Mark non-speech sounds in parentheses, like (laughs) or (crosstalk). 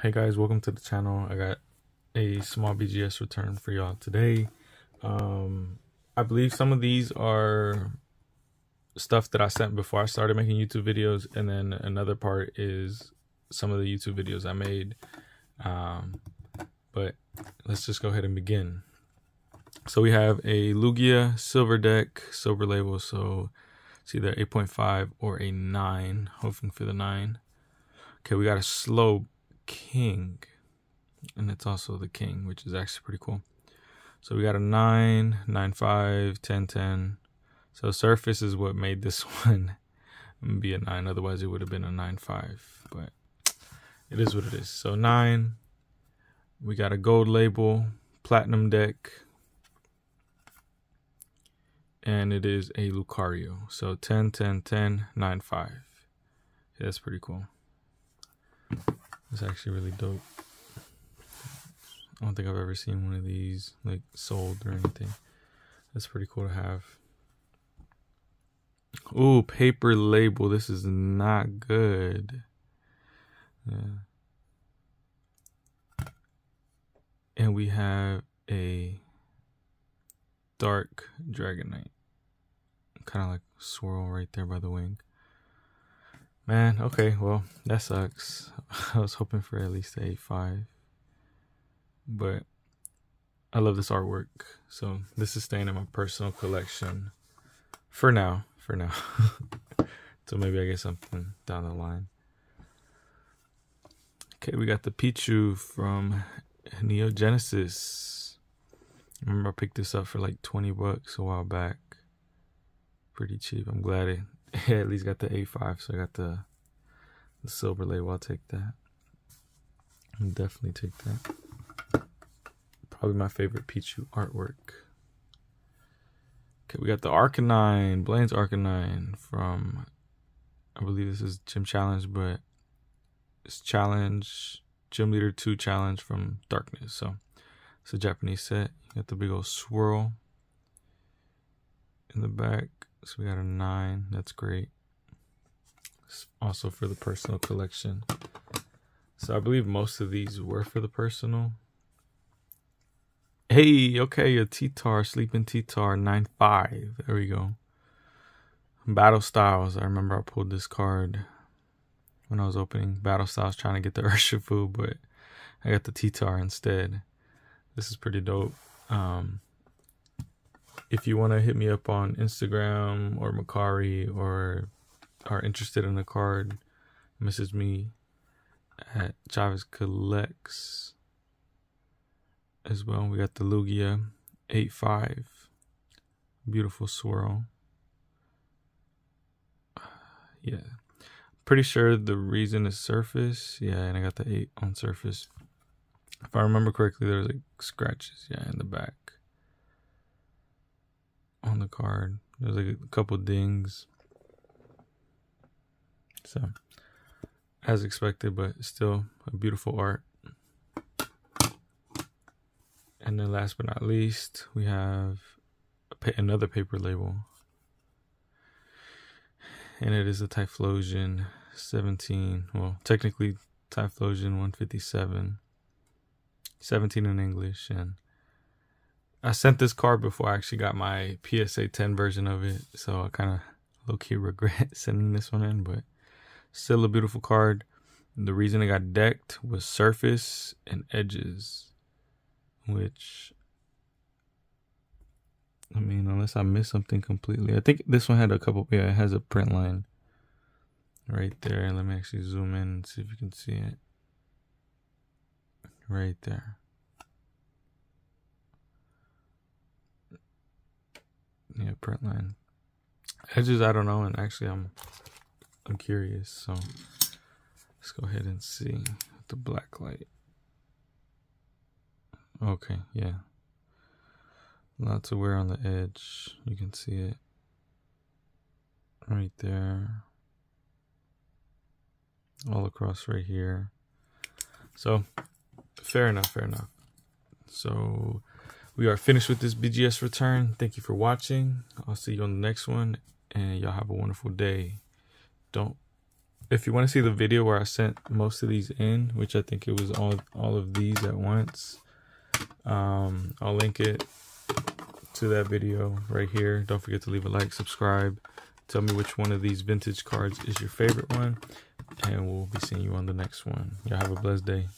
Hey guys, welcome to the channel. I got a small BGS return for y'all today. Um, I believe some of these are stuff that I sent before I started making YouTube videos, and then another part is some of the YouTube videos I made. Um, but let's just go ahead and begin. So we have a Lugia Silver Deck, Silver Label, so it's either 8.5 or a 9, hoping for the 9. Okay, we got a slow king. And it's also the king, which is actually pretty cool. So we got a 9, 9, 5, 10, 10. So surface is what made this (laughs) one be a 9. Otherwise, it would have been a 9, 5. But it is what it is. So 9. We got a gold label, platinum deck. And it is a Lucario. So 10, 10, 10, 9, 5. Yeah, that's pretty cool. It's actually really dope. I don't think I've ever seen one of these like sold or anything. That's pretty cool to have. Ooh, paper label. This is not good. Yeah. And we have a dark Dragonite. Kind of like swirl right there by the wing. Man, okay, well, that sucks. (laughs) I was hoping for at least a 5. But I love this artwork. So this is staying in my personal collection for now. For now. (laughs) so maybe I get something down the line. Okay, we got the Pichu from Neo Genesis. Remember I picked this up for like 20 bucks a while back. Pretty cheap. I'm glad it yeah, (laughs) at least got the A5, so I got the the silver label. I'll take that. I'll definitely take that. Probably my favorite Pichu artwork. Okay, we got the Arcanine, Blaine's Arcanine from, I believe this is Gym Challenge, but it's Challenge, Gym Leader 2 Challenge from Darkness. So it's a Japanese set. You got the big old swirl in the back. So we got a nine. That's great. Also for the personal collection. So I believe most of these were for the personal. Hey, okay, a T-Tar, Sleeping T-Tar, 9-5. There we go. Battle Styles. I remember I pulled this card when I was opening Battle Styles trying to get the (laughs) Urshifu, but I got the T-Tar instead. This is pretty dope. Um, if you want to hit me up on Instagram or Mercari or are interested in a card, message me at Chavez Collects as well. We got the Lugia 8.5. Beautiful swirl. (sighs) Yeah. Pretty sure the reason is surface. Yeah, and I got the 8 on surface. If I remember correctly, there's like scratches, yeah, in the back on the card. There's like a couple dings. So, as expected, but still a beautiful art. And then last but not least, we have another paper label. And it is a Typhlosion 17. Well, technically Typhlosion 157. 17 in English and I sent this card before I actually got my PSA 10 version of it, so I kind of low key (laughs) regret sending this one in, but still a beautiful card. The reason it got decked was surface and edges, which I mean, unless I missed something completely, I think this one had a couple. Yeah, it has a print line right there. Let me actually zoom in and see if you can see it right there. Yeah, print line. Edges, I don't know, and actually, I'm I'm curious. So let's go ahead and see the black light. Okay, yeah. Lots of wear on the edge. You can see it right there. All across right here. So, fair enough, fair enough. So, we are finished with this BGS return. Thank you for watching. I'll see you on the next one, and y'all have a wonderful day. Don't if you want to see the video where I sent most of these in, which I think it was all all of these at once, um, I'll link it to that video right here. Don't forget to leave a like, subscribe. Tell me which one of these vintage cards is your favorite one. And we'll be seeing you on the next one. Y'all have a blessed day.